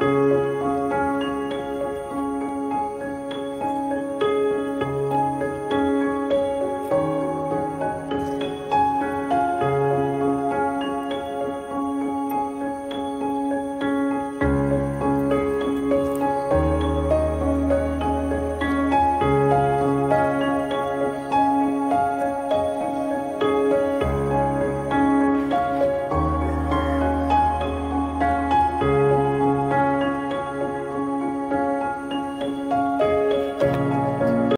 Música